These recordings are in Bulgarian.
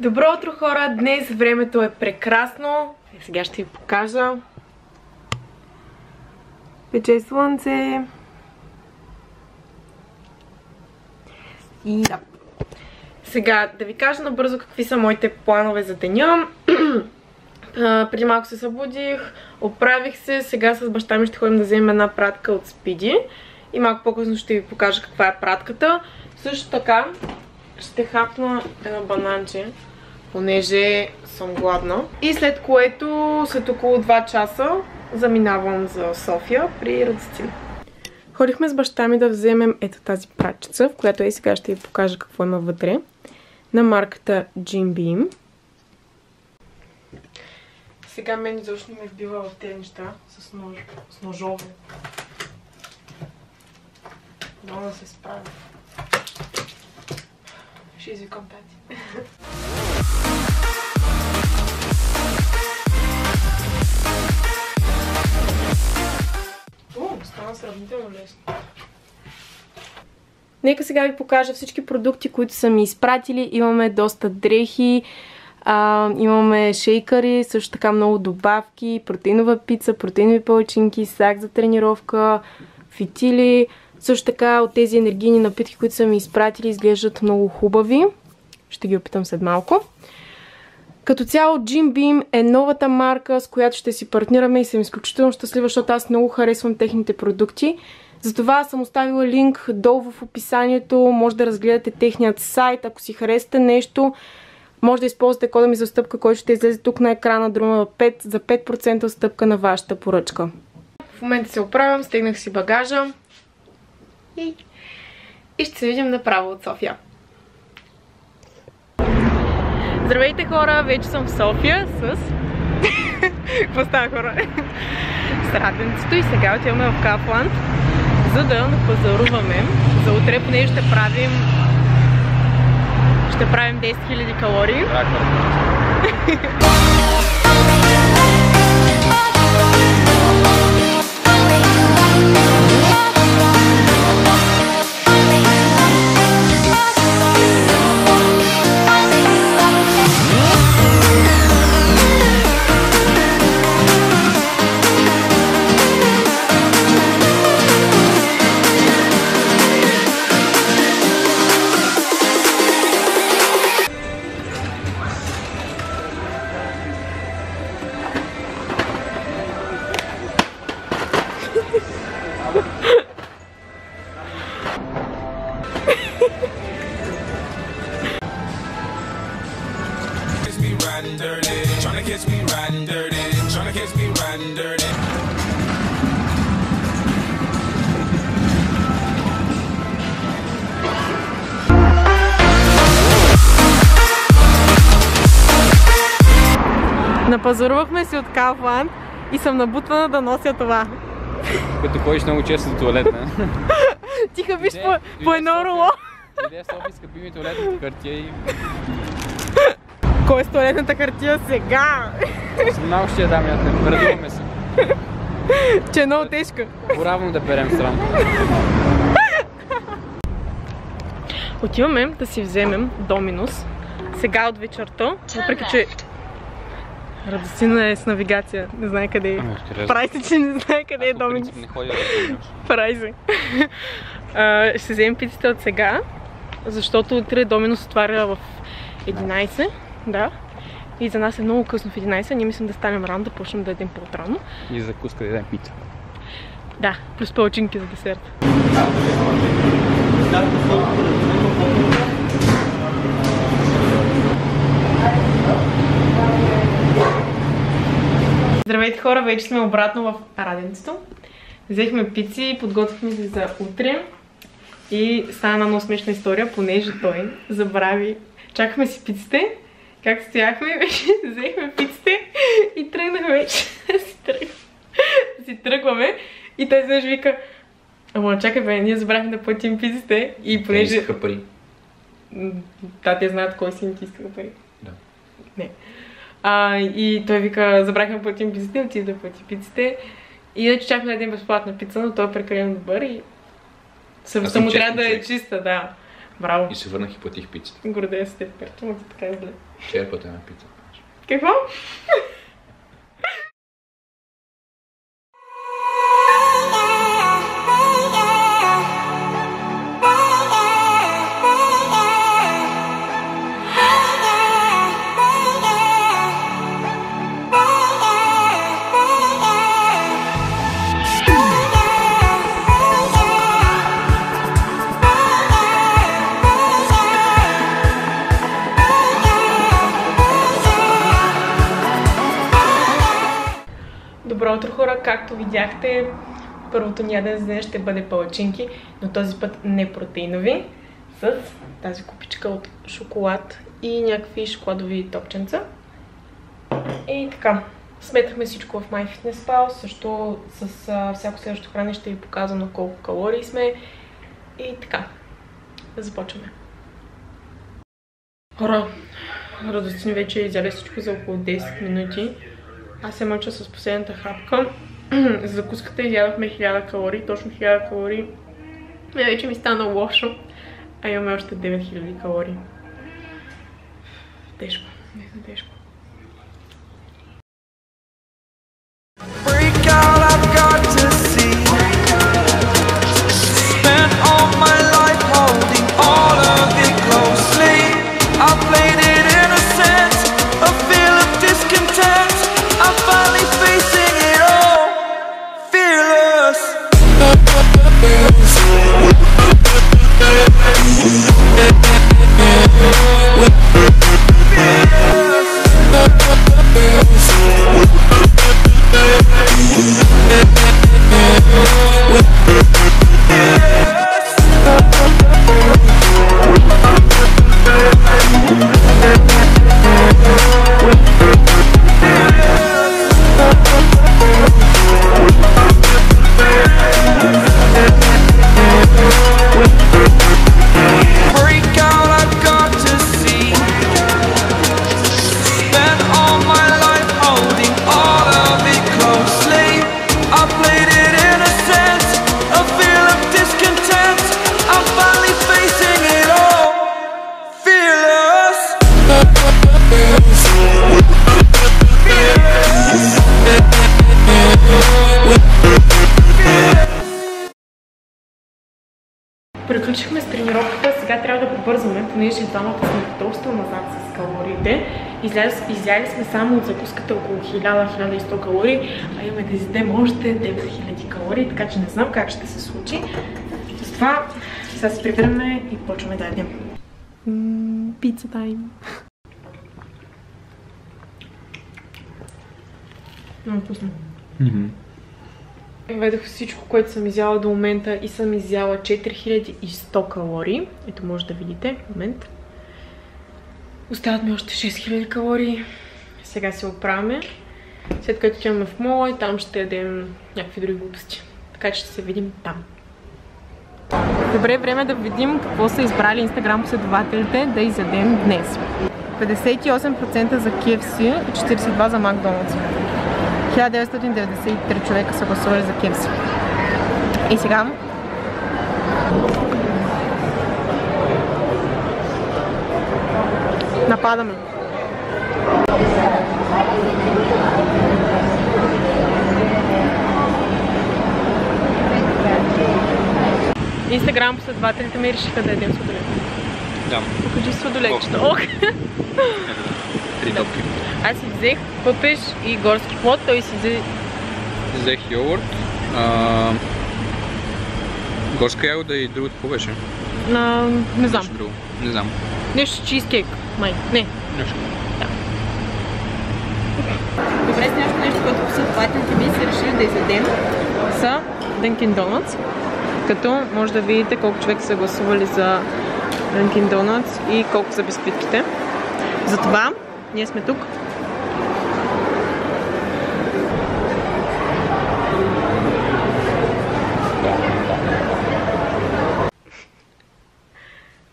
Добро утро хора! Днес времето е прекрасно. И сега ще ви покажа. Пече слънце. И да. Сега да ви кажа набързо какви са моите планове за деня. преди малко се събудих, оправих се, сега с баща ми ще ходим да вземем една пратка от Спиди. И малко по-късно ще ви покажа каква е пратката. Също така ще хапна едно бананче, понеже съм гладна. И след което, след около 2 часа, заминавам за София при родители. Ходихме с баща ми да вземем ето тази пратчица, в която и сега ще ви покажа какво има вътре. На марката Jim Beam. Сега мен изобщо ме вбива в тези неща с, нож, с ножове. Много да се справя. Ще извикам тати. Стана сравнително лесно. Нека сега ви покажа всички продукти, които са ми изпратили. Имаме доста дрехи, а, имаме шейкъри, също така много добавки, протеинова пица, протеинови палачинки, сак за тренировка, фитили. Също така от тези енергийни напитки, които са ми изпратили, изглеждат много хубави. Ще ги опитам след малко. Като цяло Jim Beam е новата марка, с която ще си партнираме и съм изключително щастлива, защото аз много харесвам техните продукти. Затова съм оставила линк долу в описанието, може да разгледате техният сайт, ако си харесате нещо. Може да използвате кода ми за стъпка, който ще излезе тук на екрана друма 5 за 5% стъпка на вашата поръчка. В момента се оправям, стегнах си багажа и, ще се видим направо от София. Здравейте хора, вече съм в София с... Какво става хора? с Раденцето и сега отиваме в Кафланд, за да напазаруваме. За утре, понеже ще правим ще правим 10 000 калории. Напазарувахме си от Kaufland и съм набутвана да нося това. Като ходиш много често до туалетна. Ти хабиш по, по едно руло. Идея Софийска би ми туалетната хартия и Кой е с туалетната хартия сега? малко ще я дам, я Радуваме се. че е много тежка. Поравно да берем срам. Отиваме да си вземем Доминус сега от вечерта, въпреки че Радостина е с навигация, не знае къде е. Ще Прави се, че не знае къде е не ходя да вземаш. Прави се. Ще вземем пиците от сега, защото утре Доминус отваря в 11. Да. И за нас е много късно в 11. Ние мислим да станем рано, да почнем да едем по-отрано. И закуска да ядем пица. Да, плюс палачинки за десерт. Здравейте хора, вече сме обратно в Раденцето. Взехме пици, подготвихме се за утре и стана много смешна история, понеже той забрави. Чакахме си пиците, как стояхме, вече взехме пиците и тръгнахме вече си. Да си тръгваме и той изведнъж вика Ама чакай бе, ние забравихме да платим пиците и понеже... Искаха пари. Да, те знаят кой си не ти иска пари. Да. Не. А, и той вика, забравихме да платим пиците, отиде да плати пиците. И иначе чакахме да ядем безплатна пица, но той е прекалено добър и съвестта му трябва да е чиста, да. Браво. И се върнах и платих пицата. Гордея се теб, Перче, му ти така зле. Вчера е платена пица. Какво? Както видяхте, първото ни ядене за днес ще бъде палачинки, но този път не протеинови, с тази купичка от шоколад и някакви шоколадови топченца. И така, сметахме всичко в MyFitnessPal, също с всяко следващо хранене ще ви показвам на колко калории сме. И така, да започваме. Хора, радостни вече изяде всичко за около 10 минути. Аз се мъча с последната хапка. За закуската изядохме 1000 калории, точно 1000 калории. И вече ми стана лошо. А имаме още 9000 калории. Тежко, наистина тежко. Приключихме с тренировката, сега трябва да побързаме, понеже двамата сме доста назад с калориите. Изляз, изяли сме само от закуската около 1000-1100 калории, а имаме да изядем още 9000 калории, така че не знам как ще се случи. С това сега се прибираме и почваме да ядем. Пица тайм. Много вкусно. Ведох всичко, което съм изяла до момента и съм изяла 4100 калории. Ето може да видите. Момент. Остават ми още 6000 калории. Сега се оправяме. След като отиваме в мола и там ще ядем някакви други глупости. Така че ще се видим там. Добре, време да видим какво са избрали инстаграм последователите да изядем днес. 58% за KFC и 42% за Макдоналдс. 1993 човека са гласували за KFC. И сега нападаме. Инстаграм последователите ми решиха да ядем сладолет. Да. Покажи сладолетчето. Ох! Три топки. Аз си взех пъпеш и горски плод, той си взе Взех йогурт. А... Горска ягода и другото какво беше? не знам. Нещо друго. Не знам. Нещо чизкейк. Май. Не. Нещо. Добре, следващото нещо, което последователите ми са решили да изядем са Dunkin Donuts. Като може да видите колко човек са гласували за Dunkin Donuts и колко са бисквитките. Затова ние сме тук.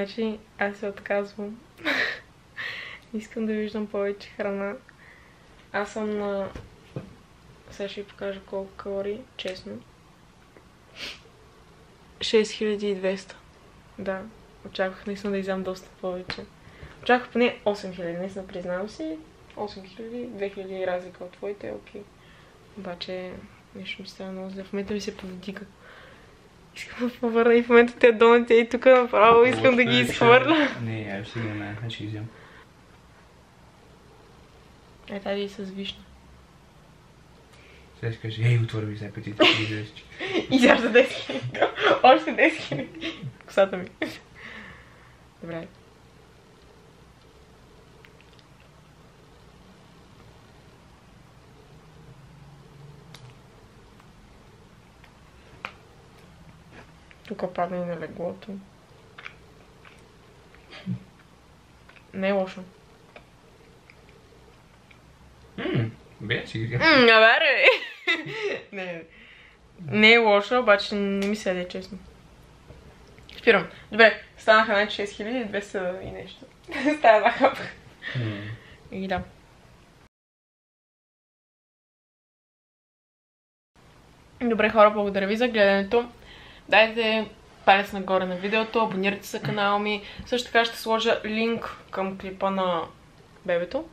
Значи, аз се отказвам. Искам да виждам повече храна. Аз съм на... Сега ще ви покажа колко калории, честно. 6200. Да. Очаквах наистина да изям доста повече. Очаквах поне 8000, наистина признавам си. 8000, 2000 разлика от твоите, е окей. Обаче нещо ми става много зле. В момента ми се повдига. Да повърна и в момента те донати и тук направо искам да ги изхвърля. Не, аз сега не, не ще ги взема. Е, тази и с вишна. Сега ще кажеш, ей, отвори ми сега петите си излезчи. Изяжда 10 хиляди. Още 10 хиляди. Косата ми. Добре. Тук падна и на леглото. Не е лошо. Ммм, бе, си ги абе, не, не. Не е лошо, обаче не ми се яде честно. Спирам. Добре, станаха значи 6200 и нещо. Става хапка. И да. Добре хора, благодаря ви за гледането. Дайте палец нагоре на видеото, абонирайте се канала ми. Също така ще сложа линк към клипа на бебето.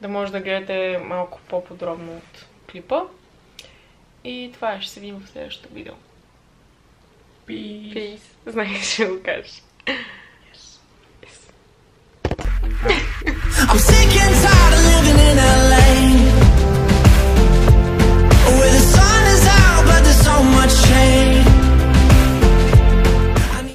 Да може да гледате малко по-подробно от клипа. И това е, ще се видим в следващото видео. Peace. Знаеш, ще го кажеш. I'm sick